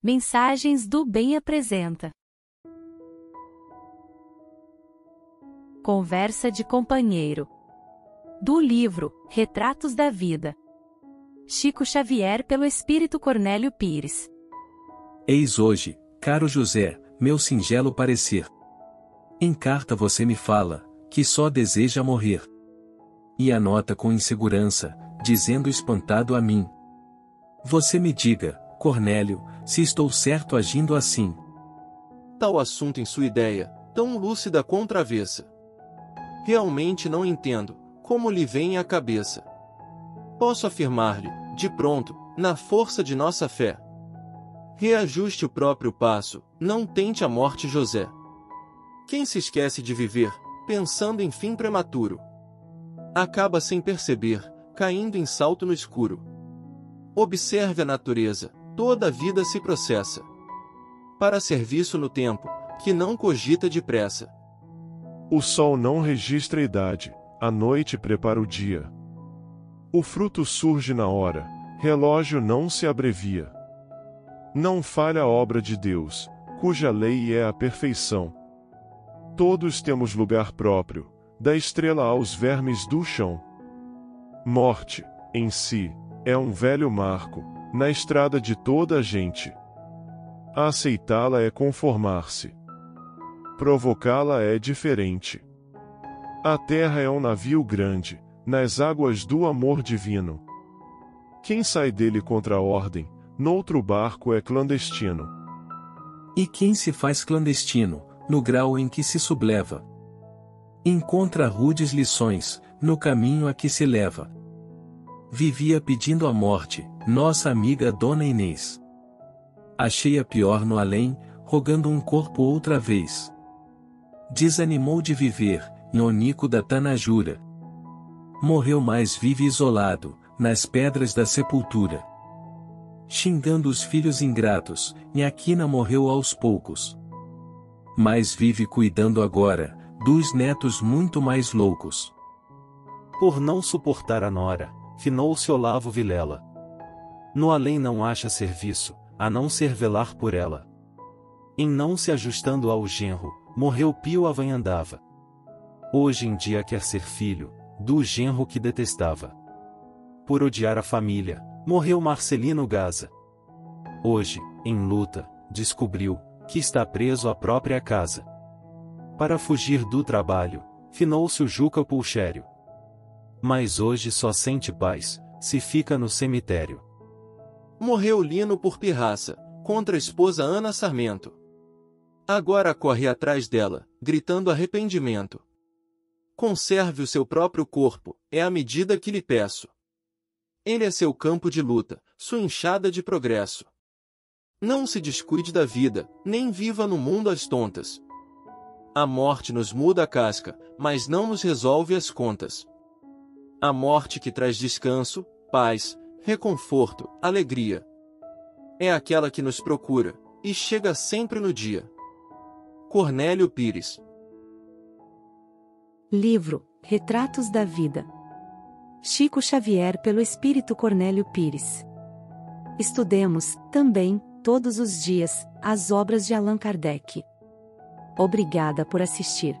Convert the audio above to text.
Mensagens do Bem apresenta. Conversa de companheiro. Do livro Retratos da Vida. Chico Xavier pelo Espírito Cornélio Pires. Eis hoje, caro José, meu singelo parecer. Em carta você me fala, que só deseja morrer. E anota com insegurança, dizendo espantado a mim. Você me diga, Cornélio, se estou certo agindo assim. Tal assunto em sua ideia, tão lúcida quanto travessa. Realmente não entendo, como lhe vem à cabeça. Posso afirmar-lhe, de pronto, na força de nossa fé. Reajuste o próprio passo, não tente a morte José. Quem se esquece de viver, pensando em fim prematuro, acaba sem perceber, caindo em salto no escuro. Observe a natureza, toda a vida se processa. Para serviço no tempo, que não cogita depressa. O sol não registra a idade, a noite prepara o dia. O fruto surge na hora, relógio não se abrevia. Não falha a obra de Deus, cuja lei é a perfeição. Todos temos lugar próprio, da estrela aos vermes do chão. Morte, em si, é um velho marco, na estrada de toda a gente. Aceitá-la é conformar-se. Provocá-la é diferente. A terra é um navio grande, nas águas do amor divino. Quem sai dele contra a ordem, noutro barco é clandestino. E quem se faz clandestino, no grau em que se subleva, encontra rudes lições, no caminho a que se leva. Vivia pedindo a morte, nossa amiga Dona Inês. Achei-a pior no além, rogando um corpo outra vez. Desanimou de viver, Nonico da Tanajura. Morreu mais vive isolado, nas pedras da sepultura. Xingando os filhos ingratos, Nhaquina morreu aos poucos. Mas vive cuidando agora, dos netos muito mais loucos. Por não suportar a nora, finou-se Olavo Vilela. No além não acha serviço, a não ser velar por ela. Em não se ajustando ao genro, morreu Pio Avanhandava. Hoje em dia quer ser filho, do genro que detestava. Por odiar a família, morreu Marcelino Gaza. Hoje, em luta, descobriu, que está preso à própria casa. Para fugir do trabalho, finou-se o Juca Pulchério. Mas hoje só sente paz, se fica no cemitério. Morreu Lino por pirraça, contra a esposa Ana Sarmento. Agora corre atrás dela, gritando arrependimento. Conserve o seu próprio corpo, é a medida que lhe peço. Ele é seu campo de luta, sua enxada de progresso. Não se descuide da vida, nem viva no mundo às tontas. A morte nos muda a casca, mas não nos resolve as contas. A morte que traz descanso, paz, reconforto, alegria. É aquela que nos procura, e chega sempre no dia. Cornélio Pires Livro Retratos da Vida. Chico Xavier pelo Espírito Cornélio Pires. Estudemos, também, todos os dias, as obras de Allan Kardec. Obrigada por assistir.